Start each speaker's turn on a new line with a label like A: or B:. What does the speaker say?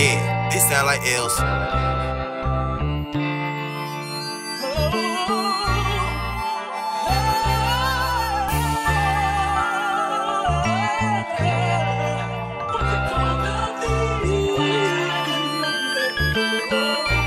A: Yeah, it sound like L's. Oh,
B: oh, oh.